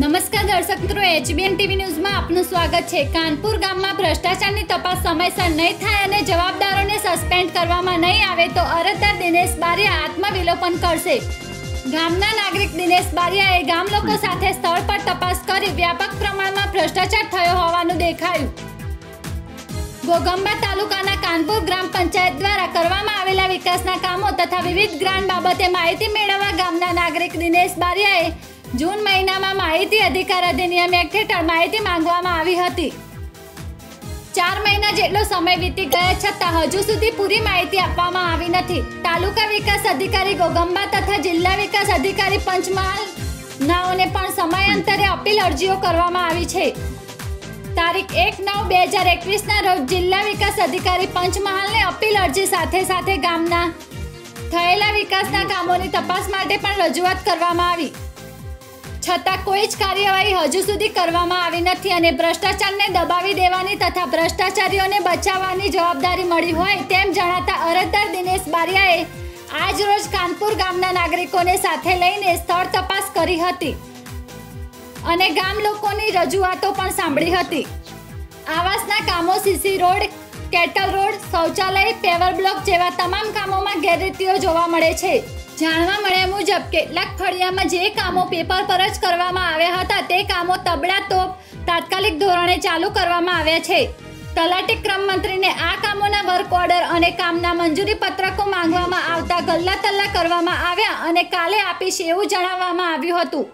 દર્શક મિત્રો HBN TV ન્યૂઝમાં આપનું સ્વાગત છે. કાનપુર ગામમાં ભ્રષ્ટાચારની તપાસ સમયસર નહીં થાય અને જવાબદારોને સસ્પેન્ડ કરવામાં નહીં આવે તો અરજદાર દિનેશ બારિયા આત્મવિલોપન કરશે. ગામના નાગરિક દિનેશ બારિયાએ ગામ લોકો સાથે સ્થળ પર તપાસ કરી વ્યાપક પ્રમાણમાં ભ્રષ્ટાચાર થયો હોવાનું દેખાયું. ગોગંબા તાલુકાના કાનપુર ગ્રામ પંચાયત દ્વારા કરવામાં આવેલા વિકાસના કામો તથા વિવિધ ગ્રાન્ટ બાબતે માહિતી મેળવવા ગામના નાગરિક દિનેશ બારિયાએ જૂન મહિનામાં માહિતી અધિકાર અધિનિયમ એક્ટ હેઠળ માહિતી માંગવામાં આવી હતી. ચાર મહિના જેટલો સમય વીતી ગયા છતાં હજુ સુધી પૂરી માહિતી આપવામાં આવી નથી. તાલુકા વિકાસ અધિકારી ગોગંબા તથા જિલ્લા વિકાસ અધિકારી પંચમહાલ નાઓને પણ સમયાંતરે અપીલ અરજીઓ કરવામાં આવી છે. તારીખ એક નવ બે હજાર એકવીસના રોજ જિલ્લા વિકાસ અધિકારી પંચમહાલને અપીલ અરજી સાથે સાથે ગામના થયેલા વિકાસના કામોની તપાસ માટે પણ રજૂઆત કરવામાં આવી. છતાં કોઈ જ કાર્યવાહી હજુ સુધી કરવામાં આવી નથી અને ભ્રષ્ટાચારને દબાવી દેવાની તથા ભ્રષ્ટાચારીઓને બચાવવાની જવાબદારી મળી હોય તેમ જણાતા અરજદાર દિનેશ બારિયાએ આજ રોજ કાનપુર ગામના નાગરિકોને સાથે લઈને સ્થળ તપાસ કરી હતી અને ગામ લોકોની રજૂઆતો પણ સાંભળી હતી. આવાસના કામો સીસી રોડ, કેટલ રોડ, શૌચાલય, પેવર બ્લોક જેવા તમામ કામોમાં ગેરરીતિઓ જોવા મળે છે. જાણવા મળ્યા મુજબ કેટલાક ફળિયામાં જે કામો પેપર પર જ કરવામાં આવ્યા હતા તે કામો તબડા તોપ તાત્કાલિક ધોરણે ચાલુ કરવામાં આવ્યા છે. તલાટી ક્રમ મંત્રીને આ કામોના વર્ક ઓર્ડર અને કામના મંજૂરી પત્રકો માંગવામાં આવતા ગલ્લા તલ્લા કરવામાં આવ્યા અને કાલે આપીશ એવું જણાવવામાં આવ્યું હતું.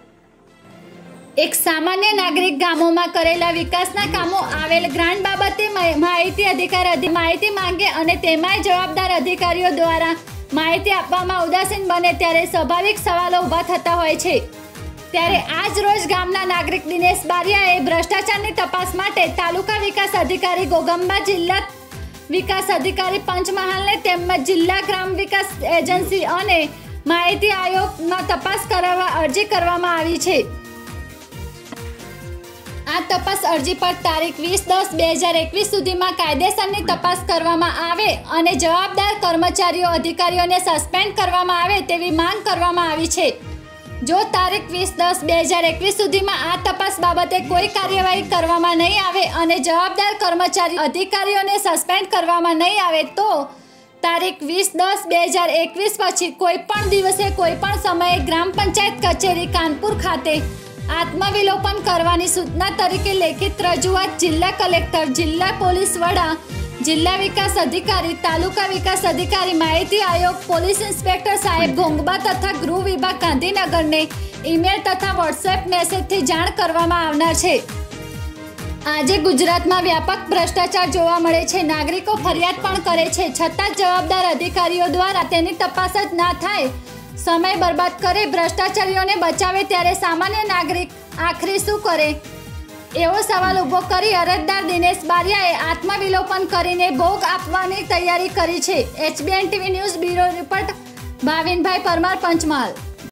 એક સામાન્ય નાગરિક ગામોમાં કરેલા વિકાસના કામો આવેલ ગ્રાન્ટ બાબતે માહિતી અધિકાર અધિ- માહિતી માંગે અને તેમાંય જવાબદાર અધિકારીઓ દ્વારા માહિતી આપવામાં ઉદાસીન બને ત્યારે સ્વાભાવિક સવાલો ઊભા થતા હોય છે. ત્યારે આજ રોજ ગામના નાગરિક દિનેશ બારિયાએ ભ્રષ્ટાચારની તપાસ માટે તાલુકા વિકાસ અધિકારી ગોગંબા જિલ્લા વિકાસ અધિકારી પંચમહાલને તેમજ જિલ્લા ગ્રામ વિકાસ એજન્સી અને માહિતી આયોગમાં તપાસ કરાવવા અરજી કરવામાં આવી છે. આ તપાસ અરજી પર તારીખ વીસ દસ બે હજાર એકવીસ સુધીમાં કાયદેસરની તપાસ કરવામાં આવે અને જવાબદાર કર્મચારીઓ, અધિકારીઓને સસ્પેન્ડ કરવામાં આવે તેવી માંગ કરવામાં આવી છે. જો તારીખ વીસ દસ બે હજાર એકવીસ સુધીમાં આ તપાસ બાબતે કોઈ કાર્યવાહી કરવામાં નહીં આવે અને જવાબદાર કર્મચારી, અધિકારીઓને સસ્પેન્ડ કરવામાં નહીં આવે તો તારીખ વીસ દસ બે હજાર એકવીસ પછી કોઈ પણ દિવસે, કોઈ પણ સમયે ગ્રામ પંચાયત કચેરી કાનપુર ખાતે આત્મવિલોપન કરવાની સૂચના તરીકે લેખિત રજૂઆત જિલ્લા કલેક્ટર, જિલ્લા પોલીસ વડા, જિલ્લા વિકાસ અધિકારી, તાલુકા વિકાસ અધિકારી, માહિતી આયોગ, પોલીસ ઇન્સ્પેક્ટર સાહેબ ઘોંઘબા તથા ગૃહ વિભાગ ગાંધીનગરને ઈમેલ તથા વોટ્સએપ મેસેજથી જાણ કરવામાં આવનાર છે. આજે ગુજરાતમાં વ્યાપક ભ્રષ્ટાચાર જોવા મળે છે. નાગરિકો ફરિયાદ પણ કરે છે. છતાં જવાબદાર અધિકારીઓ દ્વારા તેની તપાસ જ ના થાય સમય બરબાદ કરે ભ્રષ્ટાચારીઓને બચાવે ત્યારે સામાન્ય નાગરિક આખરી શું કરે? એવો સવાલ ઊભો કરી અરજદાર દિનેશ બારિયાએ આત્મવિલોપન કરીને ભોગ આપવાની તૈયારી કરી છે. HBN TV news bureau report, ભાવિનભાઈ પરમાર, પંચમહાલ.